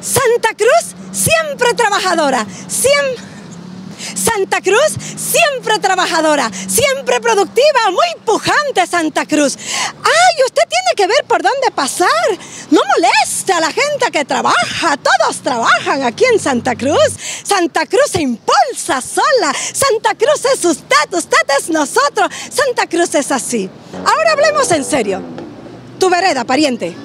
Santa Cruz siempre trabajadora, siempre... Santa Cruz siempre trabajadora, siempre productiva, muy pujante Santa Cruz. ¡Ay, usted tiene que ver por dónde pasar! No molesta a la gente que trabaja, todos trabajan aquí en Santa Cruz. Santa Cruz se impulsa sola, Santa Cruz es usted, usted es nosotros, Santa Cruz es así. Ahora hablemos en serio. Tu vereda, pariente.